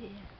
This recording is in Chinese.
谢。